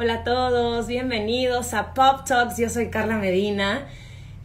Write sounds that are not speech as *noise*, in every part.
Hola a todos, bienvenidos a Pop Talks. Yo soy Carla Medina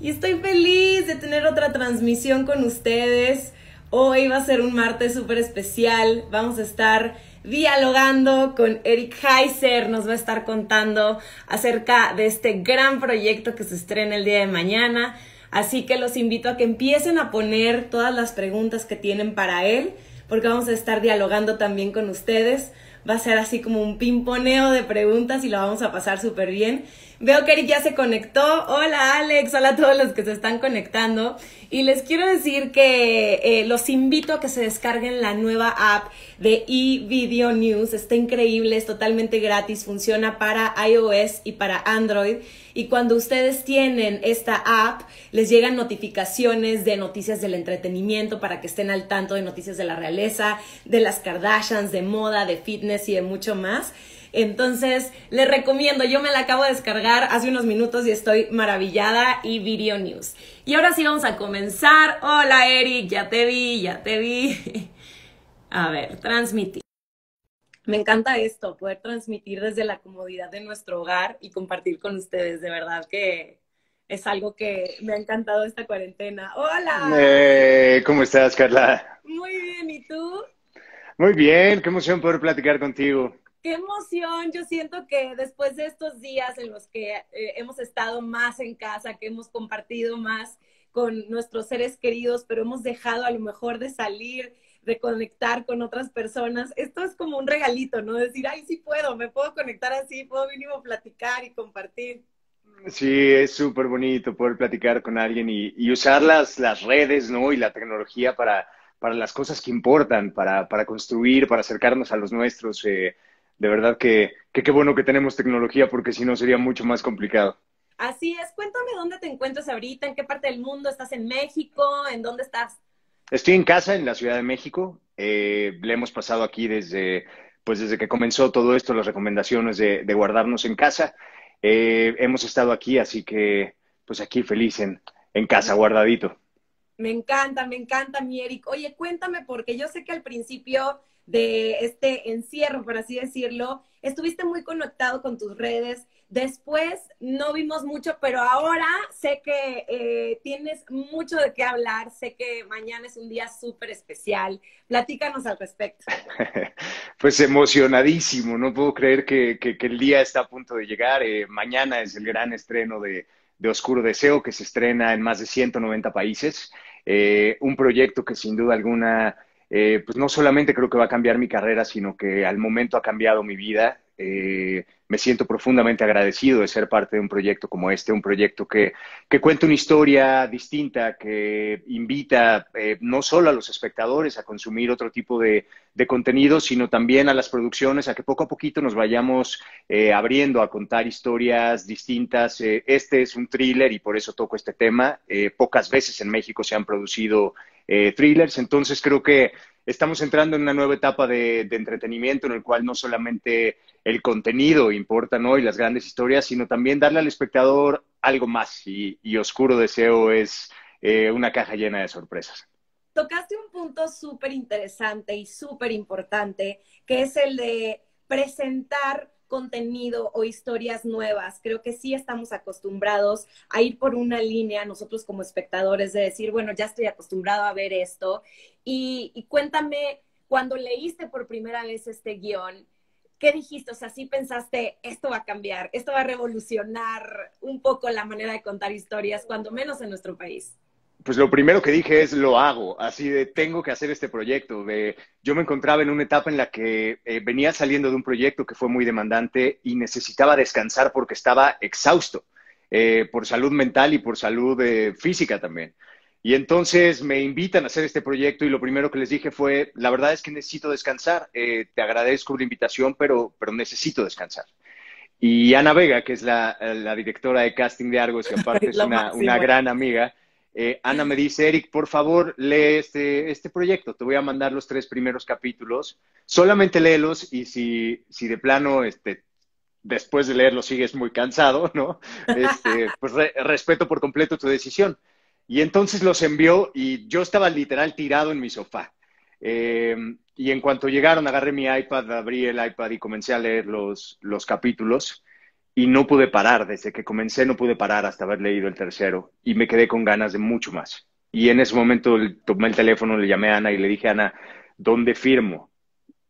y estoy feliz de tener otra transmisión con ustedes. Hoy va a ser un martes súper especial. Vamos a estar dialogando con Eric Heiser. Nos va a estar contando acerca de este gran proyecto que se estrena el día de mañana. Así que los invito a que empiecen a poner todas las preguntas que tienen para él, porque vamos a estar dialogando también con ustedes. Va a ser así como un pimponeo de preguntas y lo vamos a pasar súper bien. Veo que Eric ya se conectó. Hola Alex, hola a todos los que se están conectando. Y les quiero decir que eh, los invito a que se descarguen la nueva app de eVideo News. Está increíble, es totalmente gratis, funciona para iOS y para Android. Y cuando ustedes tienen esta app, les llegan notificaciones de noticias del entretenimiento para que estén al tanto de noticias de la realeza, de las Kardashians, de moda, de fitness y de mucho más. Entonces, les recomiendo, yo me la acabo de descargar hace unos minutos y estoy maravillada y Video News. Y ahora sí vamos a comenzar. Hola Eric, ya te vi, ya te vi. *laughs* A ver, transmitir. Me encanta esto, poder transmitir desde la comodidad de nuestro hogar y compartir con ustedes. De verdad que es algo que me ha encantado esta cuarentena. Hola. Eh, ¿Cómo estás, Carla? Muy bien, ¿y tú? Muy bien, qué emoción poder platicar contigo qué emoción. Yo siento que después de estos días en los que eh, hemos estado más en casa, que hemos compartido más con nuestros seres queridos, pero hemos dejado a lo mejor de salir, de conectar con otras personas, esto es como un regalito, ¿no? Decir, ay, sí puedo, me puedo conectar así, puedo mínimo platicar y compartir. Sí, es súper bonito poder platicar con alguien y, usar las, las redes, ¿no? Y la tecnología para, para las cosas que importan, para, para construir, para acercarnos a los nuestros. Eh, de verdad que qué bueno que tenemos tecnología porque si no sería mucho más complicado. Así es, cuéntame dónde te encuentras ahorita, en qué parte del mundo, estás en México, en dónde estás. Estoy en casa, en la Ciudad de México. Eh, le hemos pasado aquí desde, pues desde que comenzó todo esto, las recomendaciones de, guardarnos en casa. Eh, hemos estado aquí, así que pues aquí feliz en, en casa, guardadito. Me encanta, me encanta, mi Eric. Oye, cuéntame, porque yo sé que al principio de este encierro, por así decirlo, estuviste muy conectado con tus redes. Después no vimos mucho, pero ahora sé que eh, tienes mucho de qué hablar. Sé que mañana es un día súper especial. Platícanos al respecto. *laughs* Pues emocionadísimo. No puedo creer que, el día está a punto de llegar. Eh, mañana es el gran estreno de, Oscuro Deseo, que se estrena en más de 190 países. Eh, un proyecto que sin duda alguna eh, pues no solamente creo que va a cambiar mi carrera, sino que al momento ha cambiado mi vida. Eh, me siento profundamente agradecido de ser parte de un proyecto como este, un proyecto que, que cuenta una historia distinta, que invita eh, no solo a los espectadores a consumir otro tipo de, de, contenido, sino también a las producciones a que poco a poquito nos vayamos abriendo a contar historias distintas. este es un thriller y por eso toco este tema. pocas veces en México se han producido eh, thrillers. Entonces creo que estamos entrando en una nueva etapa de, entretenimiento en el cual no solamente el contenido importa, ¿no? Y las grandes historias, sino también darle al espectador algo más. Y, Oscuro Deseo es eh, una caja llena de sorpresas. Tocaste un punto súper interesante y súper importante, que es el de presentar contenido o historias nuevas. Creo que sí estamos acostumbrados a ir por una línea, nosotros como espectadores, de decir, bueno, ya estoy acostumbrado a ver esto. Y, cuéntame, cuando leíste por primera vez este guion, ¿qué dijiste? O sea, sí pensaste, esto va a cambiar, esto va a revolucionar un poco la manera de contar historias, cuando menos en nuestro país pues lo primero que dije es lo hago, así de tengo que hacer este proyecto. De, yo me encontraba en una etapa en la que eh, venía saliendo de un proyecto que fue muy demandante y necesitaba descansar porque estaba exhausto, eh, por salud mental y por salud eh, física también. Y entonces me invitan a hacer este proyecto y lo primero que les dije fue, la verdad es que necesito descansar, te agradezco la invitación, pero, pero necesito descansar. Y Ana Vega, que es la, la directora de casting de Argos, que aparte *laughs* es una, una gran amiga, eh, Ana me dice, Eric, por favor, lee este, este proyecto. Te voy a mandar los tres primeros capítulos. Solamente léelos y si, si de plano, este, después de leerlo sigues muy cansado, *laughs* ¿no? Este, *laughs* pues respeto por completo tu decisión. Y entonces los envió y yo estaba literal tirado en mi sofá. Eh, y en cuanto llegaron, agarré mi iPad, abrí el iPad y comencé a leer los, los capítulos. Y no pude parar, desde que comencé no pude parar hasta haber leído el tercero y me quedé con ganas de mucho más. Y en ese momento tomé el teléfono, le llamé a Ana y le dije, Ana, ¿dónde firmo?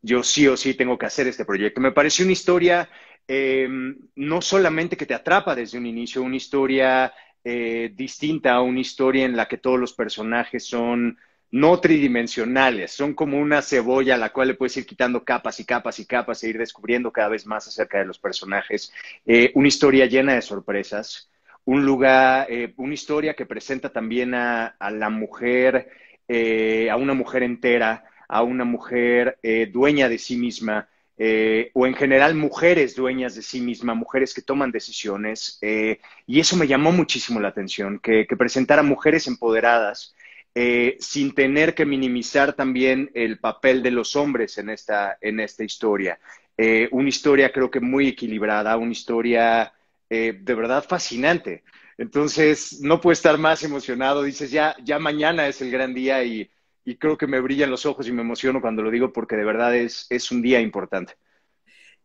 Yo sí o sí tengo que hacer este proyecto. Me pareció una historia eh, no solamente que te atrapa desde un inicio, una historia eh, distinta, una historia en la que todos los personajes son no tridimensionales, son como una cebolla a la cual le puedes ir quitando capas y capas y capas e ir descubriendo cada vez más acerca de los personajes. Eh, una historia llena de sorpresas, un lugar, eh, una historia que presenta también a, la mujer, eh, a una mujer entera, a una mujer dueña de sí misma, o en general mujeres dueñas de sí misma, mujeres que toman decisiones. y eso me llamó muchísimo la atención, que, que presentara mujeres empoderadas eh, sin tener que minimizar también el papel de los hombres en esta, en esta historia. Eh, una historia creo que muy equilibrada, una historia eh, de verdad fascinante. Entonces, no puedo estar más emocionado. Dices, ya, ya mañana es el gran día y, y creo que me brillan los ojos y me emociono cuando lo digo porque de verdad es, es un día importante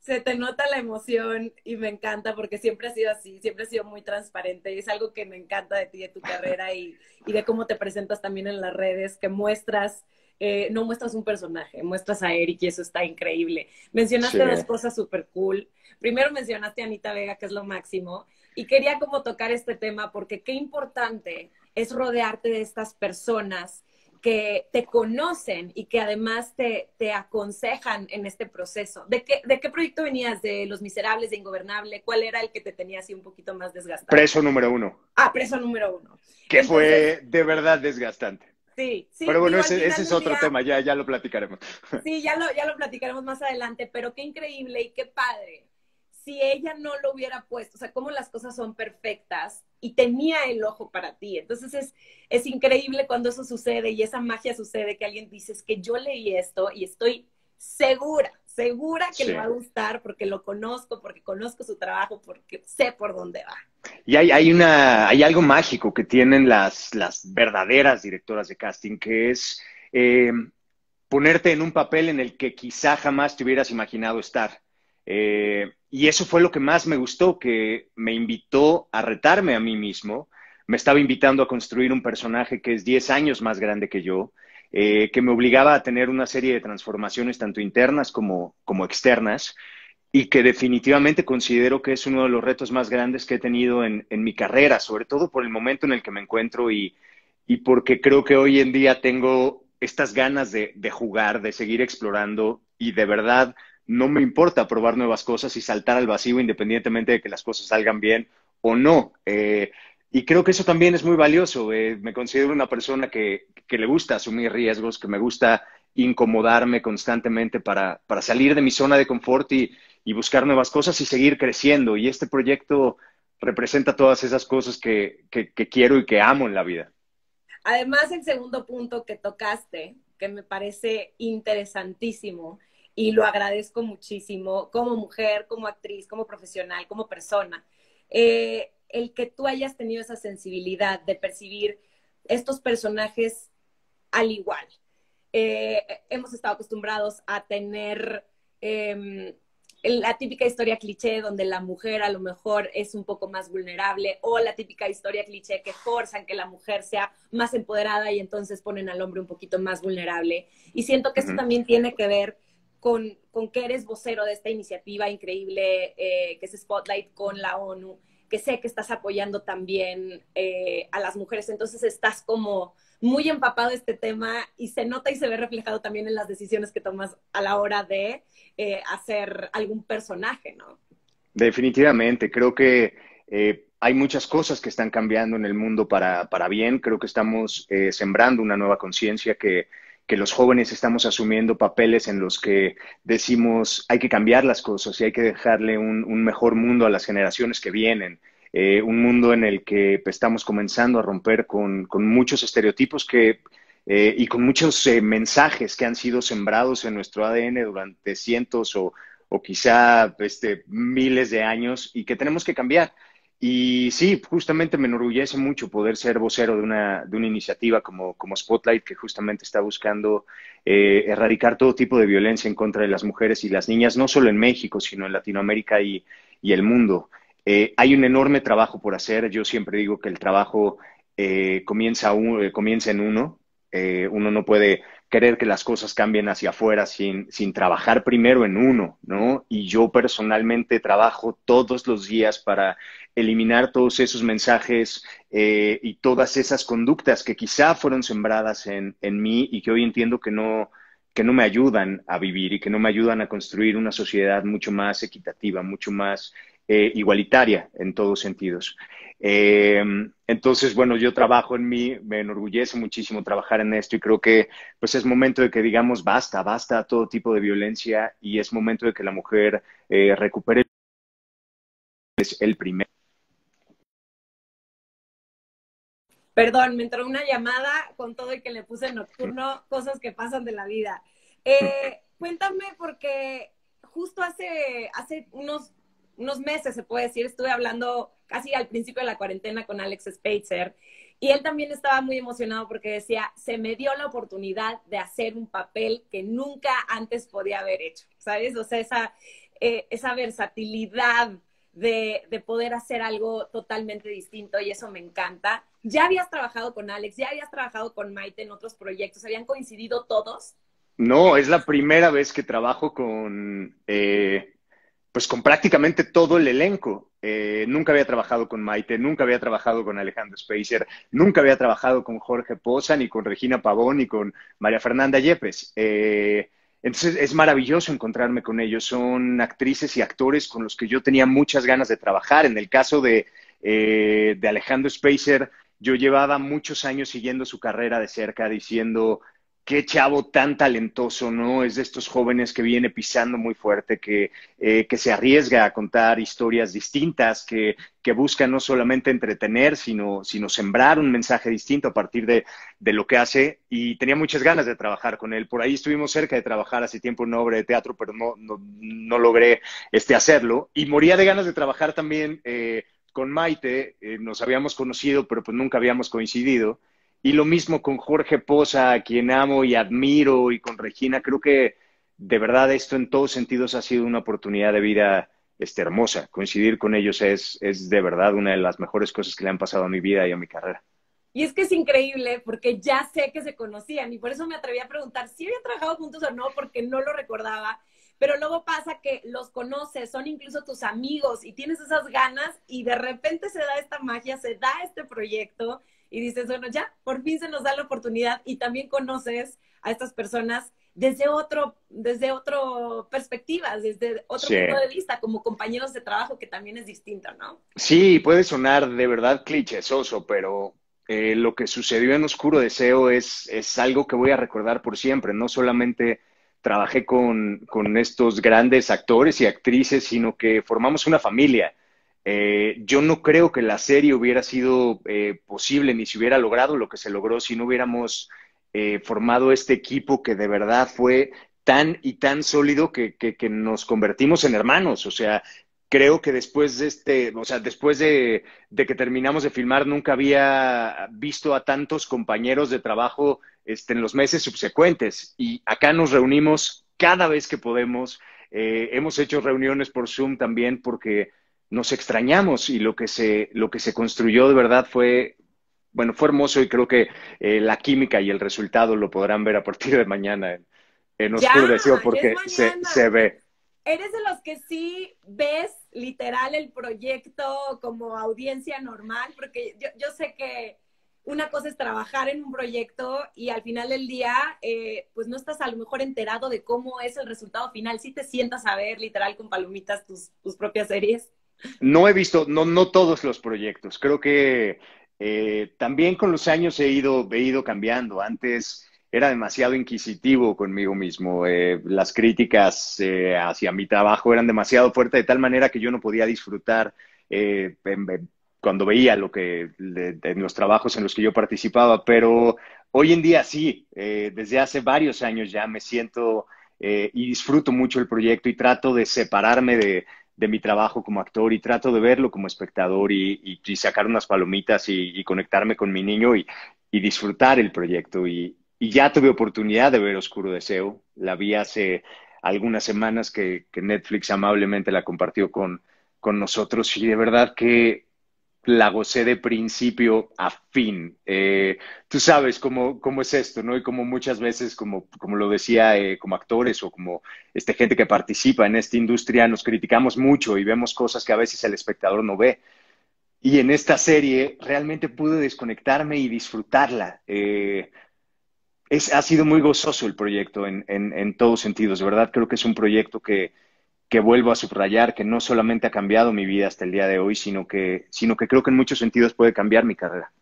se te nota la emoción y me encanta porque siempre ha sido así, siempre ha sido muy transparente y es algo que me encanta de ti, de tu carrera y, de cómo te presentas también en las redes, que muestras, eh, no muestras un personaje, muestras a Eric y eso está increíble. Mencionaste dos cosas súper cool. Primero mencionaste a Anita Vega, que es lo máximo, y quería como tocar este tema porque qué importante es rodearte de estas personas que te conocen y que además te, te, aconsejan en este proceso. ¿De qué, ¿De qué proyecto venías? ¿De Los Miserables, de Ingobernable? ¿Cuál era el que te tenía así un poquito más desgastado? Preso número uno. Ah, preso número uno. Que fue de verdad desgastante. Sí, sí. Pero bueno, ese, ese, es otro tema, ya, ya lo platicaremos. *laughs* Sí, ya lo, ya lo platicaremos más adelante, pero qué increíble y qué padre si ella no lo hubiera puesto, o sea, cómo las cosas son perfectas y tenía el ojo para ti. Entonces es, es increíble cuando eso sucede y esa magia sucede que alguien dice, es que yo leí esto y estoy segura, segura que le va a gustar porque lo conozco, porque conozco su trabajo, porque sé por dónde va. Y hay, hay, una, hay algo mágico que tienen las, las verdaderas directoras de casting, que es eh, ponerte en un papel en el que quizá jamás te hubieras imaginado estar. Eh, y eso fue lo que más me gustó, que me invitó a retarme a mí mismo. Me estaba invitando a construir un personaje que es 10 años más grande que yo, eh, que me obligaba a tener una serie de transformaciones tanto internas como, como externas y que definitivamente considero que es uno de los retos más grandes que he tenido en, en mi carrera, sobre todo por el momento en el que me encuentro y, y porque creo que hoy en día tengo estas ganas de, de jugar, de seguir explorando y de verdad no me importa probar nuevas cosas y saltar al vacío independientemente de que las cosas salgan bien o no. Eh, y creo que eso también es muy valioso. Eh, me considero una persona que, le gusta asumir riesgos, que me gusta incomodarme constantemente para, para salir de mi zona de confort y, buscar nuevas cosas y seguir creciendo. Y este proyecto representa todas esas cosas que, que quiero y que amo en la vida. Además, el segundo punto que tocaste, que me parece interesantísimo, y lo agradezco muchísimo como mujer, como actriz, como profesional, como persona. Eh, el que tú hayas tenido esa sensibilidad de percibir estos personajes al igual. Eh, hemos estado acostumbrados a tener em, la típica historia cliché donde la mujer a lo mejor es un poco más vulnerable o la típica historia cliché que forzan que la mujer sea más empoderada y entonces ponen al hombre un poquito más vulnerable. Y siento que esto también tiene que ver con, con que eres vocero de esta iniciativa increíble eh, que es Spotlight con la ONU, que sé que estás apoyando también eh, a las mujeres, entonces estás como muy empapado de este tema y se nota y se ve reflejado también en las decisiones que tomas a la hora de eh, hacer algún personaje, ¿no? Definitivamente, creo que hay muchas cosas que están cambiando en el mundo para, para bien, creo que estamos sembrando una nueva conciencia que que los jóvenes estamos asumiendo papeles en los que decimos hay que cambiar las cosas y hay que dejarle un, mejor mundo a las generaciones que vienen. Eh, un mundo en el que pues, estamos comenzando a romper con, muchos estereotipos que, eh, y con muchos eh, mensajes que han sido sembrados en nuestro ADN durante cientos o, o quizá este, miles de años y que tenemos que cambiar. Y sí, justamente me enorgullece mucho poder ser vocero de una, de una iniciativa como, como Spotlight, que justamente está buscando eh, erradicar todo tipo de violencia en contra de las mujeres y las niñas, no solo en México, sino en Latinoamérica y, y el mundo. Eh, hay un enorme trabajo por hacer. Yo siempre digo que el trabajo eh, comienza, un, comienza en uno. uno no puede querer que las cosas cambien hacia afuera sin, sin trabajar primero en uno, ¿no? Y yo personalmente trabajo todos los días para eliminar todos esos mensajes eh, y todas esas conductas que quizá fueron sembradas en, en mí y que hoy entiendo que no, que no me ayudan a vivir y que no me ayudan a construir una sociedad mucho más equitativa, mucho más eh, igualitaria en todos sentidos. Eh, entonces, bueno, yo trabajo en mí, me enorgullece muchísimo trabajar en esto y creo que pues es momento de que digamos basta, basta todo tipo de violencia y es momento de que la mujer eh, recupere el primer. Perdón, me entró una llamada con todo y que le puse nocturno, cosas que pasan de la vida. Cuéntame porque justo hace, hace unos unos meses, se puede decir, estuve hablando casi al principio de la cuarentena con Alex Spacer y él también estaba muy emocionado porque decía, se me dio la oportunidad de hacer un papel que nunca antes podía haber hecho, ¿sabes? O sea, esa, eh, esa versatilidad de, de, poder hacer algo totalmente distinto y eso me encanta. ¿Ya habías trabajado con Alex? ¿Ya habías trabajado con Maite en otros proyectos? ¿Habían coincidido todos? No, es la primera vez que trabajo con, eh, pues con prácticamente todo el elenco. Eh, nunca había trabajado con Maite, nunca había trabajado con Alejandro Spacer, nunca había trabajado con Jorge Poza, ni con Regina Pavón, ni con María Fernanda Yepes. Eh, entonces es maravilloso encontrarme con ellos. Son actrices y actores con los que yo tenía muchas ganas de trabajar. En el caso de, eh, de Alejandro Spacer, yo llevaba muchos años siguiendo su carrera de cerca, diciendo, qué chavo tan talentoso, ¿no? Es de estos jóvenes que viene pisando muy fuerte, que, eh, que se arriesga a contar historias distintas, que, que busca no solamente entretener, sino, sino sembrar un mensaje distinto a partir de, de, lo que hace. Y tenía muchas ganas de trabajar con él. Por ahí estuvimos cerca de trabajar hace tiempo en una obra de teatro, pero no, no, no logré este, hacerlo. Y moría de ganas de trabajar también eh, con Maite. Eh, nos habíamos conocido, pero pues nunca habíamos coincidido. Y lo mismo con Jorge Poza, a quien amo y admiro, y con Regina. Creo que de verdad esto en todos sentidos ha sido una oportunidad de vida este, hermosa. Coincidir con ellos es, es de verdad una de las mejores cosas que le han pasado a mi vida y a mi carrera. Y es que es increíble porque ya sé que se conocían y por eso me atreví a preguntar si habían trabajado juntos o no, porque no lo recordaba. Pero luego pasa que los conoces, son incluso tus amigos y tienes esas ganas y de repente se da esta magia, se da este proyecto y dices, bueno, ya, por fin se nos da la oportunidad y también conoces a estas personas desde otro, desde otro perspectiva, desde otro punto de vista, como compañeros de trabajo, que también es distinto, ¿no? Sí, puede sonar de verdad clichésoso, pero eh, lo que sucedió en Oscuro Deseo es, es algo que voy a recordar por siempre. No solamente trabajé con, con estos grandes actores y actrices, sino que formamos una familia. Eh, yo no creo que la serie hubiera sido eh, posible ni se hubiera logrado lo que se logró si no hubiéramos eh, formado este equipo que de verdad fue tan y tan sólido que, que, nos convertimos en hermanos. O sea, creo que después de este, o sea, después de, que terminamos de filmar, nunca había visto a tantos compañeros de trabajo este, en los meses subsecuentes. Y acá nos reunimos cada vez que podemos. hemos hecho reuniones por Zoom también porque nos extrañamos y lo que se, lo que se construyó de verdad fue, bueno, fue hermoso y creo que eh, la química y el resultado lo podrán ver a partir de mañana en, en Oscuro porque se, se ve. ¿Eres de los que sí ves literal el proyecto como audiencia normal? Porque yo, yo sé que una cosa es trabajar en un proyecto y al final del día, eh, pues no estás a lo mejor enterado de cómo es el resultado final. Si te sientas a ver literal con palomitas tus, tus propias series. No he visto, no, no todos los proyectos. Creo que eh, también con los años he ido, he ido cambiando. Antes era demasiado inquisitivo conmigo mismo. Eh, las críticas eh, hacia mi trabajo eran demasiado fuertes de tal manera que yo no podía disfrutar cuando veía lo que de, los trabajos en los que yo participaba. Pero hoy en día sí, desde hace varios años ya me siento y disfruto mucho el proyecto y trato de separarme de, de mi trabajo como actor y trato de verlo como espectador y, sacar unas palomitas y, conectarme con mi niño y, disfrutar el proyecto. Y, ya tuve oportunidad de ver Oscuro Deseo. La vi hace algunas semanas que, Netflix amablemente la compartió con con nosotros y de verdad que la gocé de principio a fin. Eh, tú sabes cómo, cómo es esto, ¿no? Y como muchas veces, como, como lo decía, eh, como actores o como este, gente que participa en esta industria, nos criticamos mucho y vemos cosas que a veces el espectador no ve. Y en esta serie realmente pude desconectarme y disfrutarla. Eh, es, ha sido muy gozoso el proyecto en, en, en todos sentidos. De verdad, creo que es un proyecto que, que vuelvo a subrayar, que no solamente ha cambiado mi vida hasta el día de hoy, sino que, sino que creo que en muchos sentidos puede cambiar mi carrera.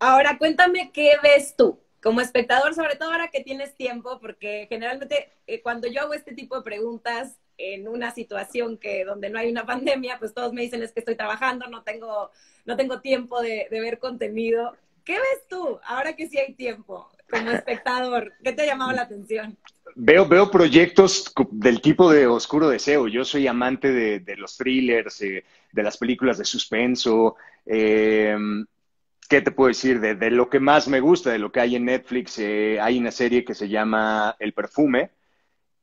Ahora, cuéntame qué ves tú como espectador, sobre todo ahora que tienes tiempo, porque generalmente eh, cuando yo hago este tipo de preguntas en una situación que donde no hay una pandemia, pues todos me dicen es que estoy trabajando, no tengo, no tengo tiempo de, de ver contenido. ¿Qué ves tú ahora que sí hay tiempo como espectador? ¿Qué te ha llamado la atención? Veo, veo proyectos del tipo de Oscuro Deseo. Yo soy amante de, de los thrillers, eh, de las películas de suspenso. Eh, ¿Qué te puedo decir? De, lo que más me gusta, de lo que hay en Netflix, eh, hay una serie que se llama El Perfume,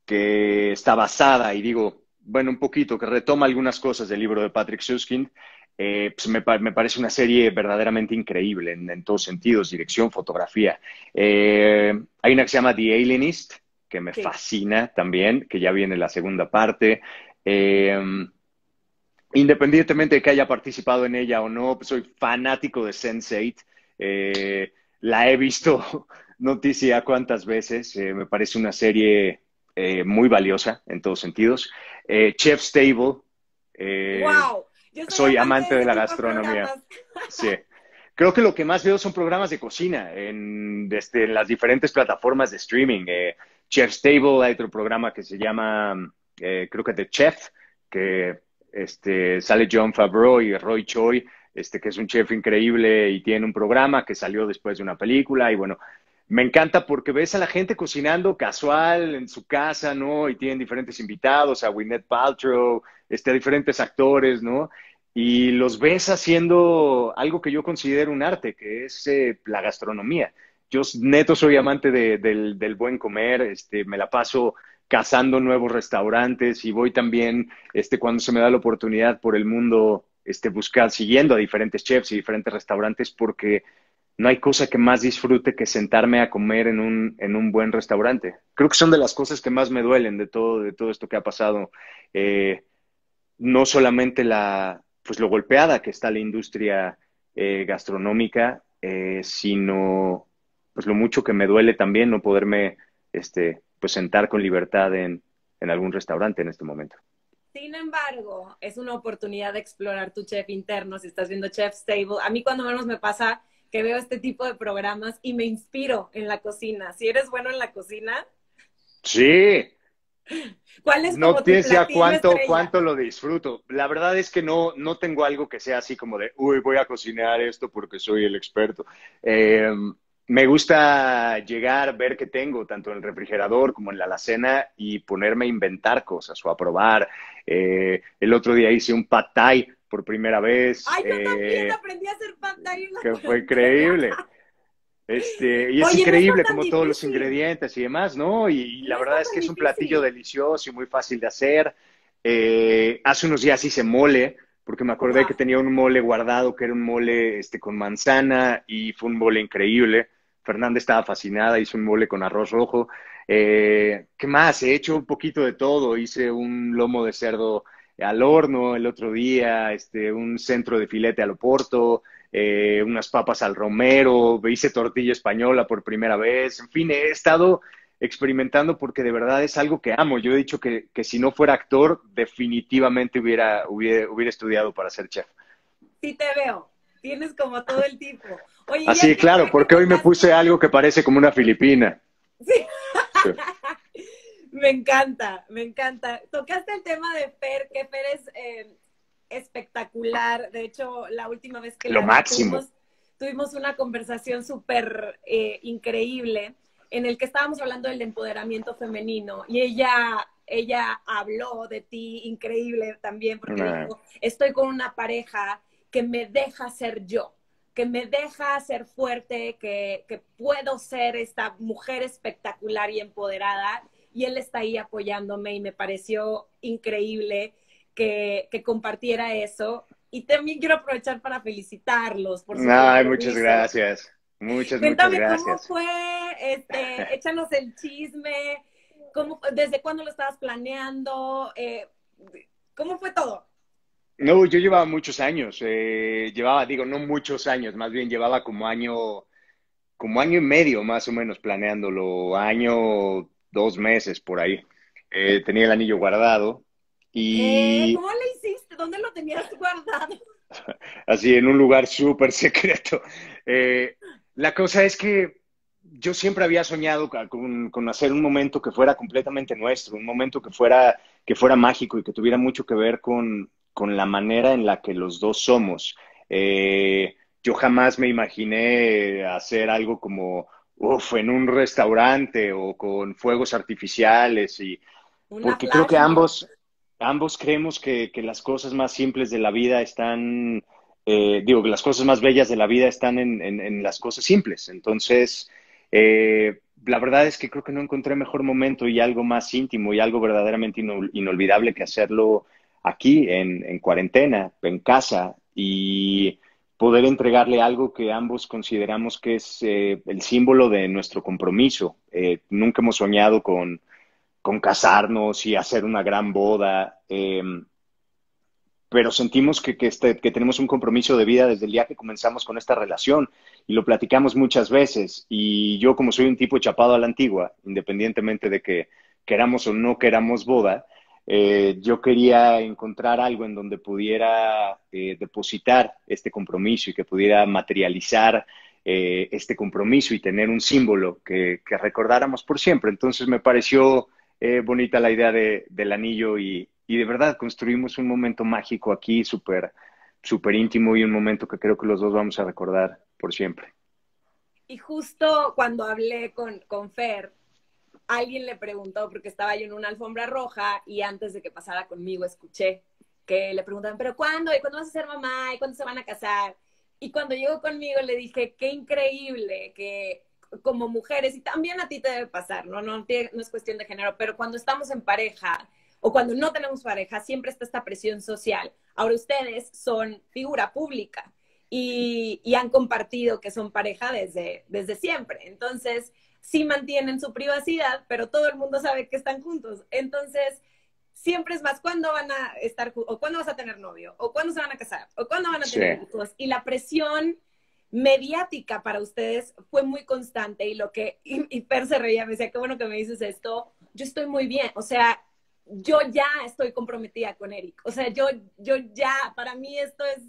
que está basada, y digo, bueno, un poquito, que retoma algunas cosas del libro de Patrick Suskind. Eh, pues me, me, parece una serie verdaderamente increíble en, en todos sentidos, dirección, fotografía. Eh, hay una que se llama The Alienist, que me sí. fascina también, que ya viene la segunda parte. Eh, independientemente de que haya participado en ella o no, pues soy fanático de Sense8. Eh, la he visto *laughs* noticia cuántas veces. Me parece una serie muy valiosa en todos sentidos. Chef's Table. wow. Soy, soy amante de, de la gastronomía. Sí. Creo que lo que más veo son programas de cocina en, desde, en las diferentes plataformas de streaming. Eh, Chef's Table, hay otro programa que se llama, eh, creo que The Chef, que este, sale John Favreau y Roy Choi, este, que es un chef increíble y tiene un programa que salió después de una película. Y bueno, me encanta porque ves a la gente cocinando casual en su casa, ¿no? Y tienen diferentes invitados, a Gwyneth Paltrow, este, a diferentes actores, ¿no? y los ves haciendo algo que yo considero un arte, que es eh, la gastronomía. Yo neto soy amante de, del, del, buen comer, este, me la paso cazando nuevos restaurantes y voy también, este, cuando se me da la oportunidad por el mundo, este, buscar, siguiendo a diferentes chefs y diferentes restaurantes, porque no hay cosa que más disfrute que sentarme a comer en un, en un buen restaurante. Creo que son de las cosas que más me duelen de todo, de todo esto que ha pasado. Eh, no solamente la, pues lo golpeada que está la industria eh, gastronómica, eh, sino pues lo mucho que me duele también no poderme este, pues sentar con libertad en, en algún restaurante en este momento. Sin embargo, es una oportunidad de explorar tu chef interno, si estás viendo Chef's Table. A mí cuando menos me pasa que veo este tipo de programas y me inspiro en la cocina. Si eres bueno en la cocina. Sí, ¿Cuál es no tienes ya cuánto, cuánto lo disfruto. La verdad es que no, no tengo algo que sea así como de, uy, voy a cocinar esto porque soy el experto. Eh, me gusta llegar, ver qué tengo, tanto en el refrigerador como en la alacena, y ponerme a inventar cosas o a probar. Eh, el otro día hice un pad thai por primera vez. Ay, yo eh, también aprendí a hacer pad thai. Que fue increíble. Este, y es Oye, increíble no como difícil. todos los ingredientes y demás, ¿no? Y, y la no verdad es que difícil. es un platillo delicioso y muy fácil de hacer. Eh, hace unos días hice mole, porque me acordé wow. que tenía un mole guardado que era un mole este, con manzana y fue un mole increíble. Fernanda estaba fascinada, hizo un mole con arroz rojo. Eh, ¿Qué más? He hecho un poquito de todo. Hice un lomo de cerdo al horno el otro día, este, un centro de filete al oporto, eh, unas papas al romero, hice tortilla española por primera vez, en fin, he estado experimentando porque de verdad es algo que amo. Yo he dicho que, que si no fuera actor, definitivamente hubiera, hubiera, hubiera, estudiado para ser chef. Sí te veo, tienes como todo el tipo. Oye, Así, claro, porque hoy me puse algo que parece como una filipina. Sí. sí. *laughs* me encanta, me encanta. Tocaste el tema de Fer, que Fer es... Eh, espectacular. De hecho, la última vez que lo máximo. Tuvimos, tuvimos, una conversación súper eh, increíble en el que estábamos hablando del empoderamiento femenino y ella ella habló de ti increíble también porque nah. dijo, estoy con una pareja que me deja ser yo, que me deja ser fuerte, que, que puedo ser esta mujer espectacular y empoderada y él está ahí apoyándome y me pareció increíble que, compartiera eso. Y también quiero aprovechar para felicitarlos. Por Ay, muchas gracias. Muchas, muchas gracias. cómo fue, este, échanos el chisme, cómo, desde cuándo lo estabas planeando, eh, cómo fue todo. No, yo llevaba muchos años, eh, llevaba, digo, no muchos años, más bien llevaba como año, como año y medio más o menos planeándolo, año, dos meses por ahí. Eh, tenía el anillo guardado y... ¿Cómo le hiciste? ¿Dónde lo tenías guardado? *laughs* Así, en un lugar súper secreto. Eh, la cosa es que yo siempre había soñado con, hacer un momento que fuera completamente nuestro, un momento que fuera, que fuera mágico y que tuviera mucho que ver con, con la manera en la que los dos somos. Eh, yo jamás me imaginé hacer algo como, uff, en un restaurante o con fuegos artificiales y porque creo que ambos, ambos creemos que, que, las cosas más simples de la vida están, eh, digo, que las cosas más bellas de la vida están en, en, las cosas simples. Entonces, eh, la verdad es que creo que no encontré mejor momento y algo más íntimo y algo verdaderamente inolvidable que hacerlo aquí, en, en cuarentena, en casa, y poder entregarle algo que ambos consideramos que es eh, el símbolo de nuestro compromiso. Eh, nunca hemos soñado con, con, casarnos y hacer una gran boda, em, pero sentimos que, que, este, que, tenemos un compromiso de vida desde el día que comenzamos con esta relación y lo platicamos muchas veces. Y yo como soy un tipo chapado a la antigua, independientemente de que queramos o no queramos boda, eh, yo quería encontrar algo en donde pudiera eh, depositar este compromiso y que pudiera materializar eh, este compromiso y tener un símbolo que, recordáramos por siempre. Entonces me pareció bonita la idea del anillo y, y, de verdad construimos un momento mágico aquí, súper súper íntimo y un momento que creo que los dos vamos a recordar por siempre. Y justo cuando hablé con, con Fer, alguien le preguntó, porque estaba yo en una alfombra roja y antes de que pasara conmigo escuché que le preguntaban, pero ¿cuándo? ¿Y cuándo vas a ser mamá? ¿Y cuándo se van a casar? Y cuando llegó conmigo le dije, qué increíble que como mujeres, y también a ti te debe pasar, ¿no? No, es cuestión de género, pero cuando estamos en pareja o cuando no tenemos pareja, siempre está esta presión social. Ahora ustedes son figura pública y, y han compartido que son pareja desde, desde siempre. Entonces, sí mantienen su privacidad, pero todo el mundo sabe que están juntos. Entonces, siempre es más, ¿cuándo van a estar o cuándo vas a tener novio? ¿O cuándo se van a casar? ¿O cuándo van a tener hijos? Y la presión mediática para ustedes fue muy constante y lo que, y, y Per se reía, me decía, qué bueno que me dices esto, yo estoy muy bien, o sea, yo ya estoy comprometida con Eric, o sea, yo, yo ya, para mí esto es,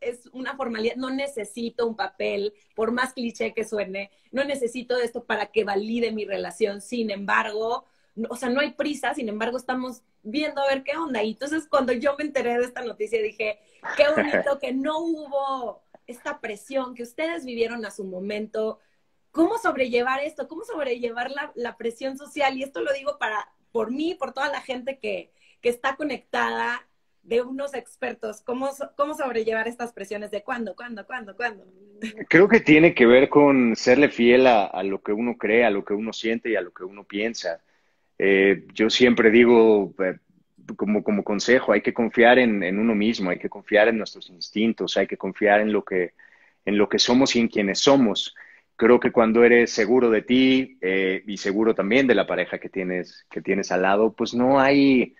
es una formalidad, no necesito un papel, por más cliché que suene, no necesito esto para que valide mi relación, sin embargo, o sea, no hay prisa, sin embargo, estamos viendo a ver qué onda. Y entonces cuando yo me enteré de esta noticia dije, qué bonito que no hubo esta presión que ustedes vivieron a su momento. ¿Cómo sobrellevar esto? ¿Cómo sobrellevar la, la presión social? Y esto lo digo para, por mí, por toda la gente que, que está conectada de unos expertos, ¿cómo, cómo sobrellevar estas presiones de cuándo, cuándo, cuándo, cuándo? Creo que tiene que ver con serle fiel a, lo que uno cree, a lo que uno siente y a lo que uno piensa. Eh, yo siempre digo, eh, como, como consejo, hay que confiar en, uno mismo, hay que confiar en nuestros instintos, hay que confiar en lo que, en lo que somos y en quienes somos. Creo que cuando eres seguro de ti eh, y seguro también de la pareja que tienes, que tienes al lado, pues no hay,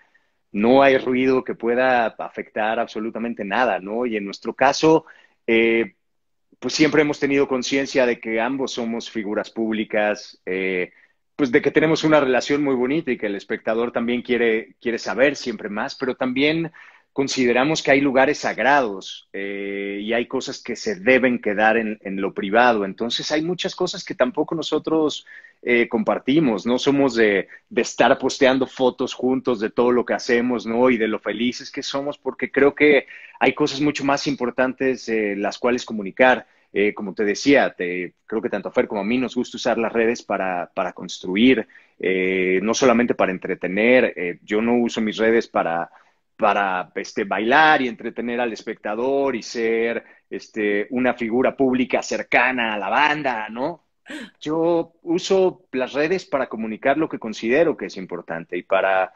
no hay ruido que pueda afectar absolutamente nada, ¿no? Y en nuestro caso, eh, pues siempre hemos tenido conciencia de que ambos somos figuras públicas, eh, pues de que tenemos una relación muy bonita y que el espectador también quiere, quiere saber siempre más, pero también consideramos que hay lugares sagrados eh, y hay cosas que se deben quedar en, lo privado. Entonces hay muchas cosas que tampoco nosotros eh, compartimos, no somos de, de, estar posteando fotos juntos de todo lo que hacemos, ¿no? Y de lo felices que somos, porque creo que hay cosas mucho más importantes eh, las cuales comunicar. Como te decía, te, creo que tanto a Fer como a mí nos gusta usar las redes para, para construir, no solamente para entretener. yo no uso mis redes para para este, bailar y entretener al espectador y ser este, una figura pública cercana a la banda, ¿no? Yo uso las redes para comunicar lo que considero que es importante y para,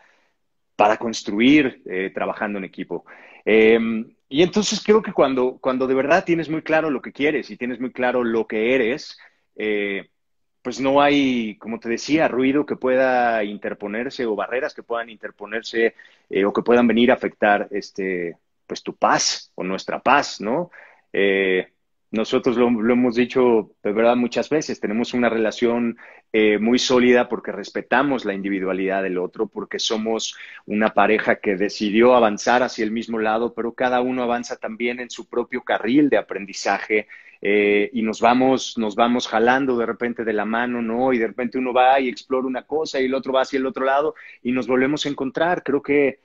para construir eh, trabajando en equipo. Em, y entonces creo que cuando, cuando de verdad tienes muy claro lo que quieres y tienes muy claro lo que eres, eh, pues no hay, como te decía, ruido que pueda interponerse o barreras que puedan interponerse eh, o que puedan venir a afectar este, pues tu paz o nuestra paz, ¿no? Eh, nosotros lo, hemos dicho de verdad muchas veces, tenemos una relación eh, muy sólida porque respetamos la individualidad del otro, porque somos una pareja que decidió avanzar hacia el mismo lado, pero cada uno avanza también en su propio carril de aprendizaje eh, y nos vamos, nos vamos jalando de repente de la mano, ¿no? Y de repente uno va y explora una cosa y el otro va hacia el otro lado y nos volvemos a encontrar. Creo que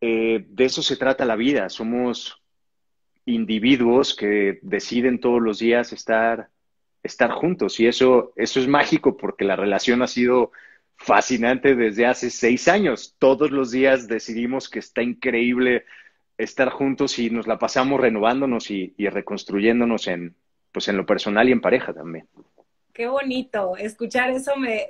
eh, de eso se trata la vida. Somos individuos que deciden todos los días estar, estar juntos. Y eso, eso es mágico porque la relación ha sido fascinante desde hace seis años. Todos los días decidimos que está increíble estar juntos y nos la pasamos renovándonos y, reconstruyéndonos en, pues en lo personal y en pareja también. Qué bonito. Escuchar eso me,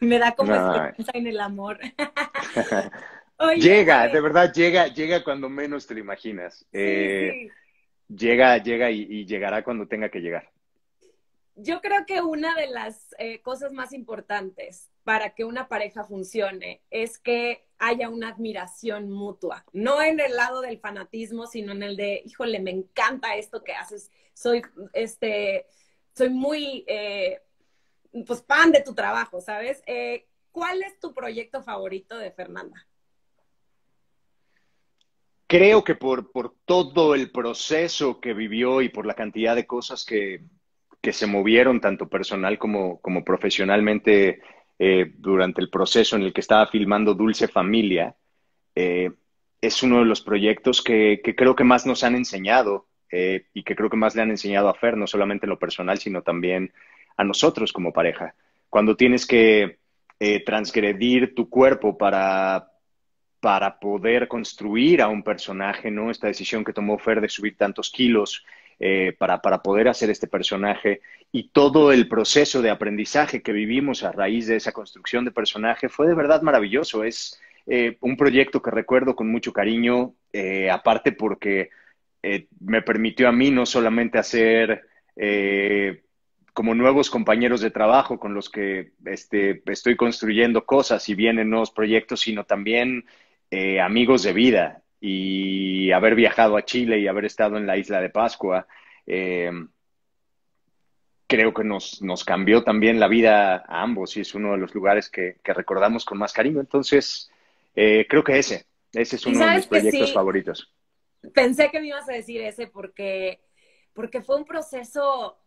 me, *laughs* da como esperanza en el amor. *laughs* llega, de verdad, llega, llega cuando menos te lo imaginas. Eh, llega, llega y, llegará cuando tenga que llegar. Yo creo que una de las eh, cosas más importantes para que una pareja funcione es que haya una admiración mutua, no en el lado del fanatismo, sino en el de, híjole, me encanta esto que haces, soy, este, soy muy, eh, pues, fan de tu trabajo, ¿sabes? ¿Cuál es tu proyecto favorito de Fernanda? Creo que por, por, todo el proceso que vivió y por la cantidad de cosas que, que se movieron, tanto personal como, como profesionalmente, eh, durante el proceso en el que estaba filmando Dulce Familia, eh, es uno de los proyectos que, que, creo que más nos han enseñado eh, y que creo que más le han enseñado a Fer, no solamente en lo personal, sino también a nosotros como pareja. Cuando tienes que transgredir tu cuerpo para, para poder construir a un personaje, ¿no? Esta decisión que tomó Fer de subir tantos kilos eh, para, para, poder hacer este personaje y todo el proceso de aprendizaje que vivimos a raíz de esa construcción de personaje fue de verdad maravilloso. Es eh, un proyecto que recuerdo con mucho cariño, eh, aparte porque me permitió a mí no solamente hacer como nuevos compañeros de trabajo con los que este, estoy construyendo cosas y vienen nuevos proyectos, sino también eh, amigos de vida y haber viajado a Chile y haber estado en la isla de Pascua, eh, creo que nos, nos, cambió también la vida a ambos y es uno de los lugares que, recordamos con más cariño. Entonces, eh, creo que ese, ese es uno de mis proyectos favoritos. Pensé que me ibas a decir ese porque, porque fue un proceso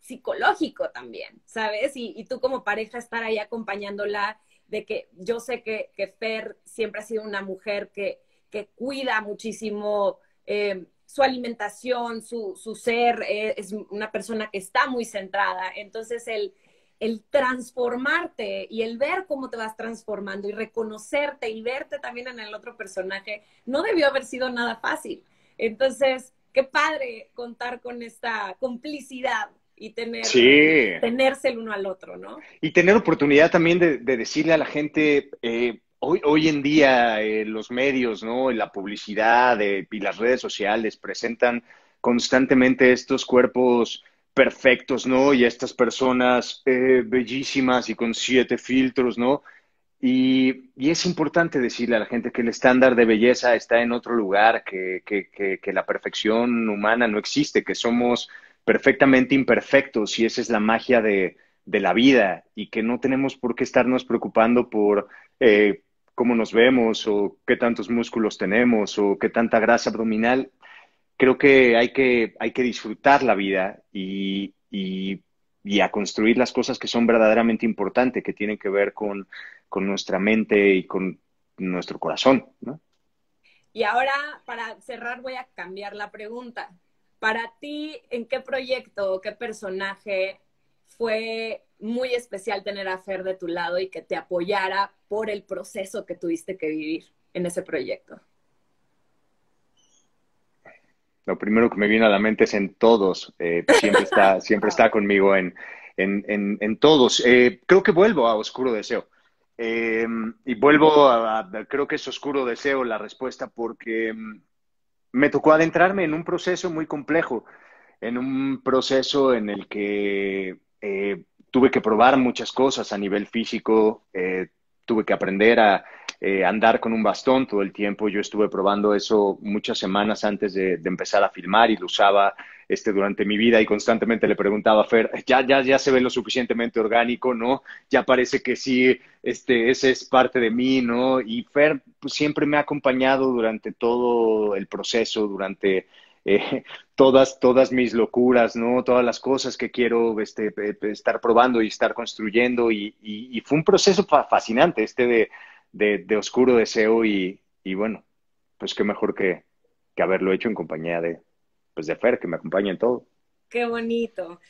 psicológico también, ¿sabes? Y, y, tú como pareja estar ahí acompañándola de que yo sé que, que Fer siempre ha sido una mujer que, que cuida muchísimo eh, su alimentación, su, su ser, eh, es una persona que está muy centrada. Entonces, el, el transformarte y el ver cómo te vas transformando y reconocerte y verte también en el otro personaje, no debió haber sido nada fácil. Entonces, qué padre contar con esta complicidad y tener, tenerse el uno al otro, ¿no? Y tener oportunidad también de, decirle a la gente, eh, hoy, hoy en día eh, los medios, ¿no? La publicidad eh, y las redes sociales presentan constantemente estos cuerpos perfectos, ¿no? Y estas personas bellísimas y con siete filtros, ¿no? Y, y, es importante decirle a la gente que el estándar de belleza está en otro lugar, que, que, que, que la perfección humana no existe, que somos perfectamente imperfectos y esa es la magia de, la vida y que no tenemos por qué estarnos preocupando por eh, cómo nos vemos o qué tantos músculos tenemos o qué tanta grasa abdominal. Creo que hay que, hay que disfrutar la vida y, y, a construir las cosas que son verdaderamente importantes, que tienen que ver con, con nuestra mente y con nuestro corazón. ¿no? Y ahora, para cerrar, voy a cambiar la pregunta. Para ti, ¿en qué proyecto o qué personaje fue muy especial tener a Fer de tu lado y que te apoyara por el proceso que tuviste que vivir en ese proyecto? Lo primero que me viene a la mente es en todos. Eh, siempre, está, *laughs* siempre está conmigo en, en, en, todos. Eh, creo que vuelvo a Oscuro Deseo. Em, y vuelvo a, creo que es oscuro deseo la respuesta porque em, me tocó adentrarme en un proceso muy complejo, en un proceso en el que eh, tuve que probar muchas cosas a nivel físico, eh, tuve que aprender a eh, andar con un bastón todo el tiempo. Yo estuve probando eso muchas semanas antes de, empezar a filmar y lo usaba este, durante mi vida y constantemente le preguntaba a Fer, ya, ya, ya se ve lo suficientemente orgánico, ¿no? Ya parece que sí, este, ese es parte de mí, ¿no? Y Fer pues, siempre me ha acompañado durante todo el proceso, durante eh, *laughs* todas, todas mis locuras, ¿no? Todas las cosas que quiero este, estar probando y estar construyendo. Y, y fue un proceso fascinante este de de, oscuro deseo y, bueno, pues qué mejor que, que, haberlo hecho en compañía de, pues de Fer, que me acompaña en todo. Qué bonito.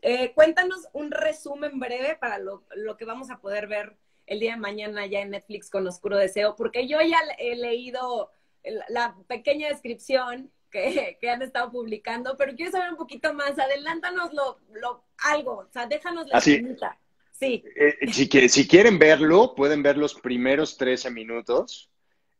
Eh, cuéntanos un resumen breve para lo, lo, que vamos a poder ver el día de mañana ya en Netflix con Oscuro Deseo, porque yo ya he leído la pequeña descripción que, que, han estado publicando, pero quiero saber un poquito más. Adelántanos lo, lo algo, o sea, déjanos la pregunta. Sí. Eh, si, si, quieren verlo, pueden ver los primeros 13 minutos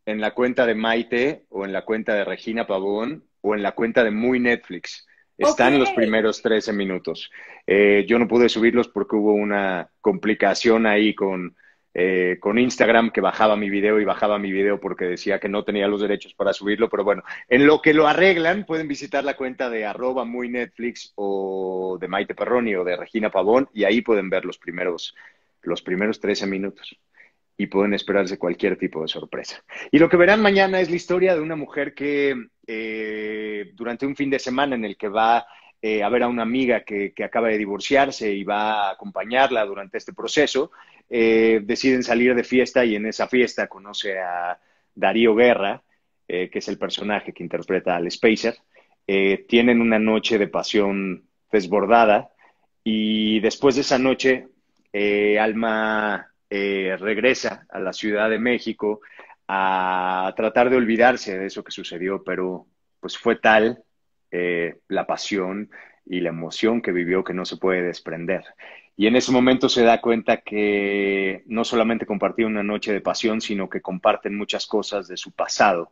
en la cuenta de Maite o en la cuenta de Regina Pavón o en la cuenta de Muy Netflix. Están los primeros 13 minutos. Eh, yo no pude subirlos porque hubo una complicación ahí con, eh, con Instagram que bajaba mi video y bajaba mi video porque decía que no tenía los derechos para subirlo, pero bueno, en lo que lo arreglan pueden visitar la cuenta de arroba muy Netflix o de Maite Perroni o de Regina Pavón y ahí pueden ver los primeros, los primeros 13 minutos y pueden esperarse cualquier tipo de sorpresa. Y lo que verán mañana es la historia de una mujer que eh, durante un fin de semana en el que va eh, a ver a una amiga que, que, acaba de divorciarse y va a acompañarla durante este proceso, eh, deciden salir de fiesta y en esa fiesta conoce a Darío Guerra, eh, que es el personaje que interpreta al Spacer. Eh, tienen una noche de pasión desbordada y después de esa noche Alma regresa a la Ciudad de México a tratar de olvidarse de eso que sucedió, pero pues fue tal la pasión y la emoción que vivió que no se puede desprender. Y en ese momento se da cuenta que no solamente compartía una noche de pasión, sino que comparten muchas cosas de su pasado.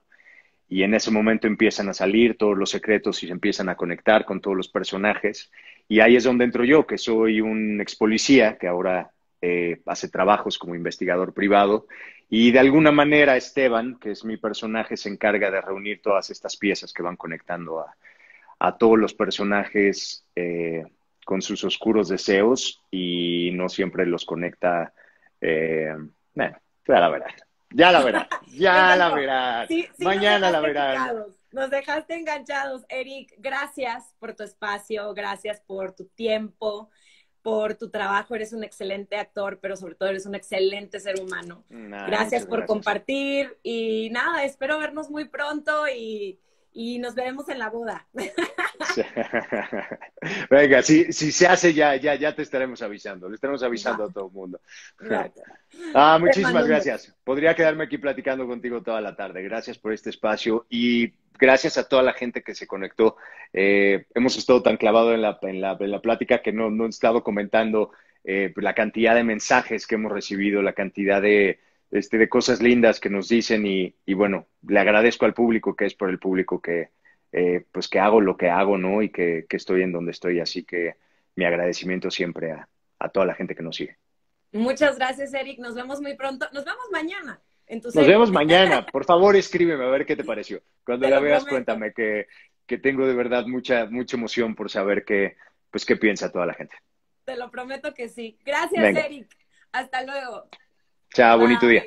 Y en ese momento empiezan a salir todos los secretos y se empiezan a conectar con todos los personajes. Y ahí es donde entro yo, que soy un ex policía que ahora eh, hace trabajos como investigador privado. Y de alguna manera Esteban, que es mi personaje, se encarga de reunir todas estas piezas que van conectando a, a todos los personajes. Eh, con sus oscuros deseos y no siempre los conecta. Eh, bueno, ya la verás. Ya la verás. *laughs* Ya la verás. Mañana la verás. Nos dejaste enganchados, Eric. Gracias por tu espacio, gracias por tu tiempo, por tu trabajo. Eres un excelente actor, pero sobre todo eres un excelente ser humano. gracias por compartir y nada, espero vernos muy pronto y y nos veremos en la boda. *laughs* Venga, si, si se hace ya, ya, ya te estaremos avisando, le estaremos avisando a todo el mundo. *laughs* ah, muchísimas gracias. Podría quedarme aquí platicando contigo toda la tarde. Gracias por este espacio y gracias a toda la gente que se conectó. Eh, hemos estado tan clavados en la, en la, en la plática que no, no he estado comentando eh, la cantidad de mensajes que hemos recibido, la cantidad de este, de cosas lindas que nos dicen y, bueno, le agradezco al público que es por el público que, eh, pues que hago lo que hago, ¿no? Y que, estoy en donde estoy, así que mi agradecimiento siempre a, toda la gente que nos sigue. Muchas gracias, Eric. Nos vemos muy pronto. Nos vemos mañana. Nos vemos *laughs* mañana. Por favor, escríbeme a ver qué te pareció. Cuando la veas, cuéntame que, que, tengo de verdad mucha, mucha emoción por saber qué, pues, qué piensa toda la gente. Te lo prometo que sí. Gracias, Eric. Hasta luego. Chao, bonito día.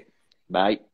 Bye.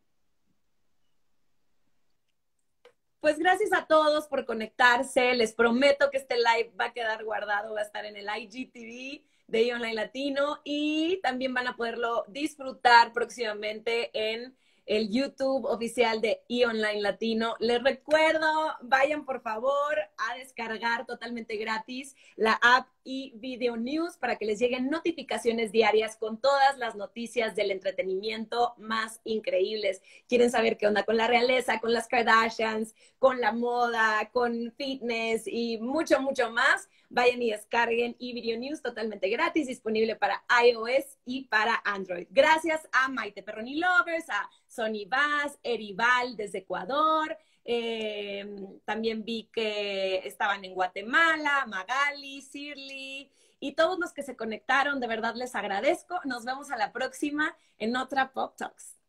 Pues gracias a todos por conectarse. Les prometo que este live va a quedar guardado, va a estar en el IGTV de Online Latino y también van a poderlo disfrutar próximamente en el YouTube oficial de eOnline Latino. Les recuerdo, vayan por favor a descargar totalmente gratis la app y Video News para que les lleguen notificaciones diarias con todas las noticias del entretenimiento más increíbles. Quieren saber qué onda con la realeza, con las Kardashians, con la moda, con fitness y mucho, mucho más. Vayan y descarguen eVideo News totalmente gratis, disponible para iOS y para Android. Gracias a Maite Perroni Lovers, a Sony Vaz, Erival desde Ecuador. Eh, también vi que estaban en Guatemala, Magali, Sirli y todos los que se conectaron. De verdad les agradezco. Nos vemos a la próxima en otra Pop Talks.